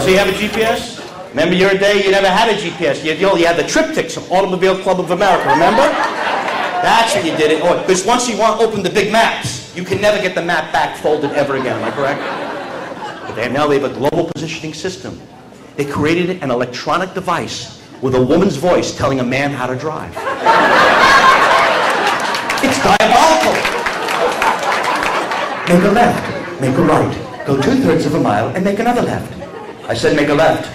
So you have a GPS? Remember your day, you never had a GPS. You, you, had the TripTiks of Automobile Club of America, remember? That's what you did it. Oh, because once you want open the big maps, you can never get the map back folded ever again. Am I correct? But they, now they have a global positioning system. They created an electronic device with a woman's voice telling a man how to drive. It's diabolical. Make a left, make a right, go two thirds of a mile and make another left. I said make a left.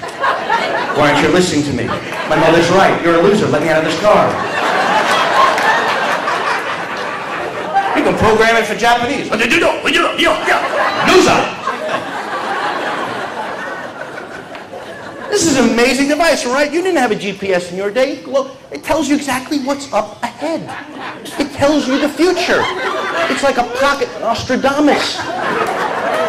Why aren't you listening to me? My mother's right. You're a loser. Let me out of this car. You can program it for Japanese. Loser. This is an amazing device, right? You didn't have a GPS in your day. Look, it tells you exactly what's up ahead. It tells you the future. It's like a pocket Nostradamus.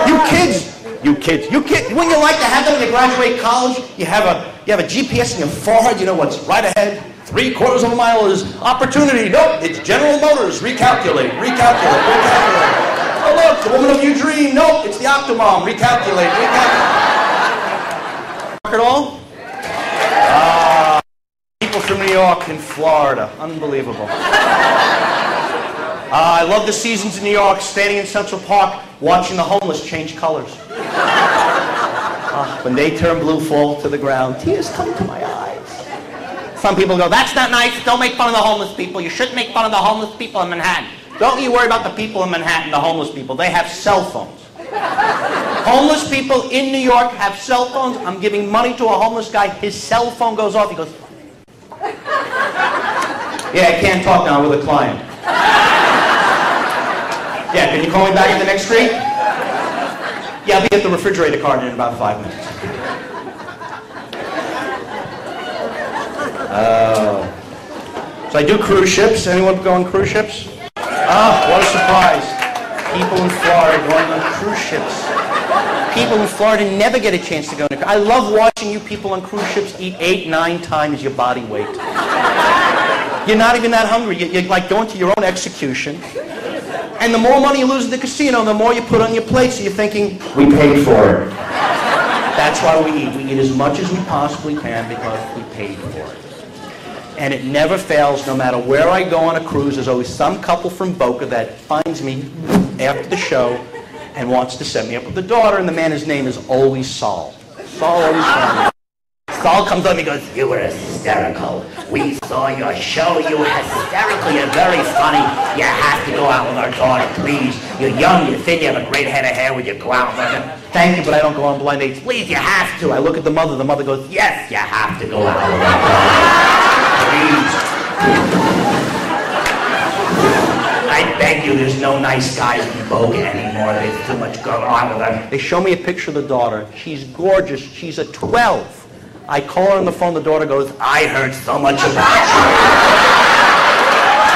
You kids, you kids, you kids, wouldn't you like to have that when you graduate college? You have a you have a GPS in your forehead, you know what's right ahead. Three quarters of a mile is opportunity. Nope, it's General Motors. Recalculate, recalculate, recalculate. Oh look, the woman of your dream. Nope, it's the Octomom. Recalculate, recalculate. At all? Ah, people from New York and Florida. Unbelievable. Uh, I love the seasons in New York, standing in Central Park, watching the homeless change colors. Uh, when they turn blue, fall to the ground, tears come to my eyes. Some people go, that's not nice. Don't make fun of the homeless people. You shouldn't make fun of the homeless people in Manhattan. Don't you worry about the people in Manhattan, the homeless people. They have cell phones. homeless people in New York have cell phones. I'm giving money to a homeless guy. His cell phone goes off. He goes, yeah, I can't talk now with a client. Yeah, can you call me back at the next street? Yeah, I'll be at the refrigerator card in about five minutes. Uh, so I do cruise ships. Anyone go on cruise ships? Ah, what a surprise. People in Florida going on cruise ships. People in Florida never get a chance to go on a cruise. I love watching you people on cruise ships eat eight, nine times your body weight. You're not even that hungry. You're like going to your own execution. And the more money you lose at the casino, the more you put on your plate. So you're thinking, we paid for it. That's why we eat. We eat as much as we possibly can because we paid for it. And it never fails, no matter where I go on a cruise, there's always some couple from Boca that finds me after the show and wants to set me up with a daughter, and the man, his name is always Saul. Saul always finds me. Saul comes up and goes, you were hysterical. We saw your show. You were hysterical. You're very funny. You have to go out with our daughter, please. You're young, you're thin, you have a great head of hair. Would you go out with her? Thank you, but I don't go on blind dates. Please, you have to. I look at the mother. The mother goes, yes, you have to go out with daughter. Please. I beg you, there's no nice guys in Boca anymore. There's too much going on with them. They show me a picture of the daughter. She's gorgeous. She's a 12. I call her on the phone. The daughter goes, I heard so much about you.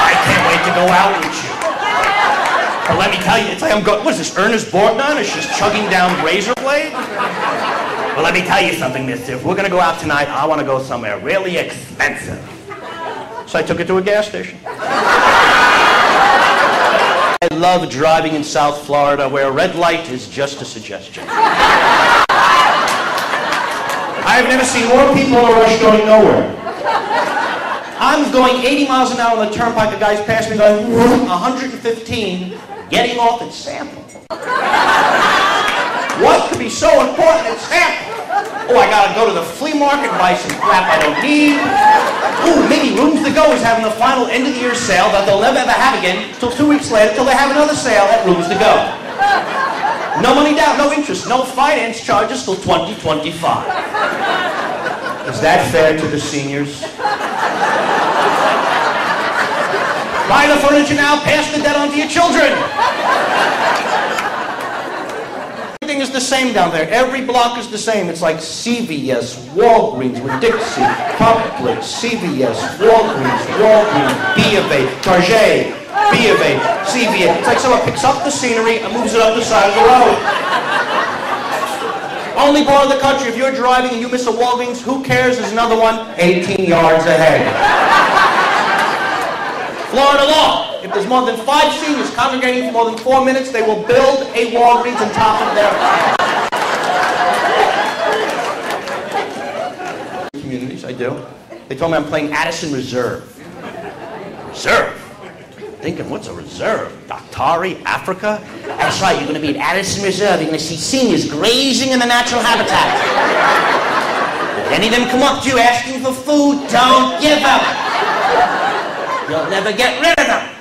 I can't wait to go out with you. But let me tell you, it's like I'm going, what is this, Ernest Borgnine? Is she's chugging down razor blade? Well, let me tell you something, mister. If we're going to go out tonight, I want to go somewhere really expensive. So I took her to a gas station. I love driving in South Florida where a red light is just a suggestion. I've never seen more people in a rush going nowhere. I'm going 80 miles an hour on the turnpike. The guy's passing me going 115, getting off at Sample. What could be so important at Sample? Oh, I gotta go to the flea market and buy some crap I don't need. Ooh, maybe Rooms to Go is having the final end of the year sale that they'll never ever have again till two weeks later till they have another sale at Rooms to Go. No money down, no interest, no finance charges till 2025. Is that fair to the seniors? Buy the furniture now, pass the debt on to your children. Everything is the same down there. Every block is the same. It's like CVS, Walgreens Winn-Dixie, Publix, CVS, Walgreens, Walgreens, B of A, Target, B of A, It's like someone picks up the scenery and moves it up the side of the road. Only part of the country, if you're driving and you miss a Walgreens, who cares? There's another one 18 yards ahead. Florida law. If there's more than five seniors congregating for more than four minutes, they will build a Walgreens on top of their communities, I do. They told me I'm playing Addison Reserve. Reserve? Thinking, what's a reserve? Daktari, Africa? That's right, you're going to be at Addison Reserve. You're going to see seniors grazing in the natural habitat. if any of them come up to you asking for food, don't give them. You'll never get rid of them.